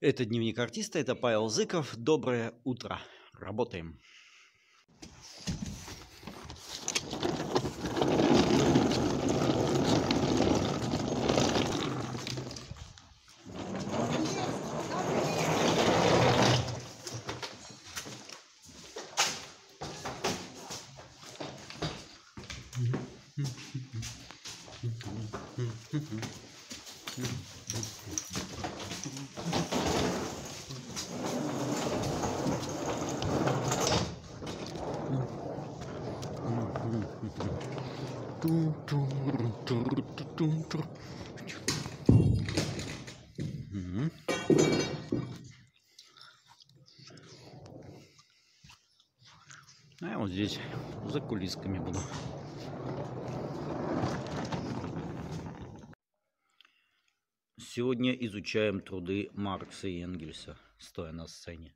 Это дневник артиста, это Павел Зыков. Доброе утро. Работаем. Мгм. А я вот здесь за кулисками буду. Сегодня изучаем труды Маркса и Энгельса, стоя на сцене.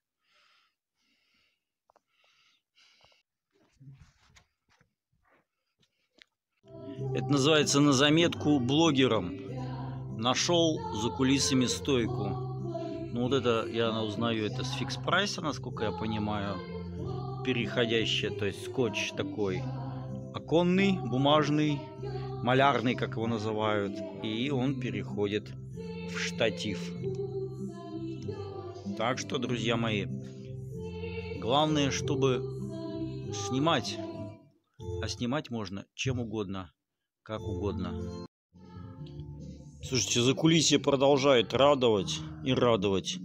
Это называется на заметку блогером. Нашел за кулисами стойку. Ну вот это я узнаю, это с фикс прайса, насколько я понимаю. Переходящая, то есть скотч такой оконный, бумажный, малярный, как его называют. И он переходит в штатив. Так что, друзья мои, главное, чтобы снимать. А снимать можно чем угодно, как угодно. Слушайте, закулисье продолжает радовать и радовать.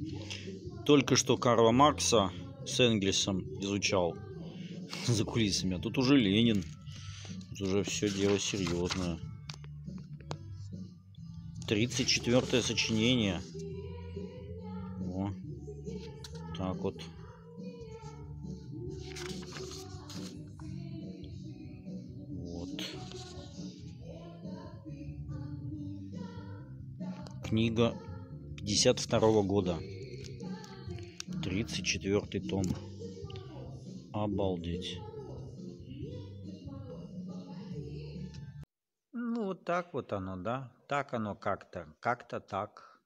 Только что Карла Маркса с Энгельсом изучал за кулисами. А тут уже Ленин. Тут уже все дело серьезное. 34 сочинение. О, так. Вот. Книга 52 года. 34 том. Обалдеть. Ну, вот так вот оно, да? Так оно как-то. Как-то так.